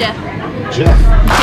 Jeff. Jeff.